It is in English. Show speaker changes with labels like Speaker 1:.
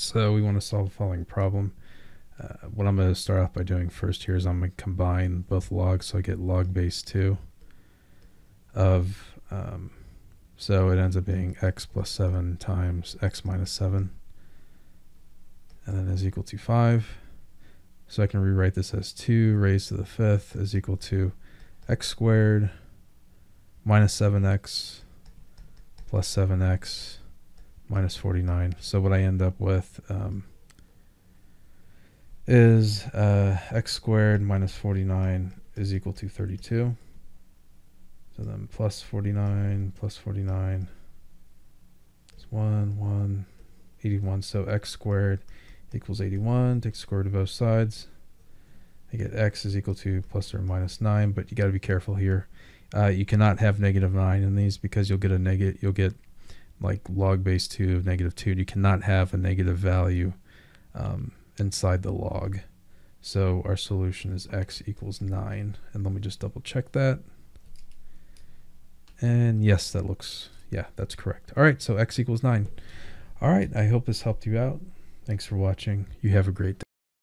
Speaker 1: So we want to solve the following problem. Uh, what I'm going to start off by doing first here is I'm going to combine both logs so I get log base 2 of, um, so it ends up being x plus 7 times x minus 7 and then is equal to 5. So I can rewrite this as 2 raised to the fifth is equal to x squared minus 7x plus 7x minus 49. So what I end up with um, is uh, x squared minus 49 is equal to 32. So then plus 49 plus 49 is 1, 1, 81. So x squared equals 81. Take the square root of both sides. I get x is equal to plus or minus 9, but you got to be careful here. Uh, you cannot have negative 9 in these because you'll get a negative, you'll get like log base 2 of negative 2. You cannot have a negative value um, inside the log. So our solution is x equals 9. And let me just double check that. And yes, that looks, yeah, that's correct. All right, so x equals 9. All right, I hope this helped you out. Thanks for watching. You have a great day.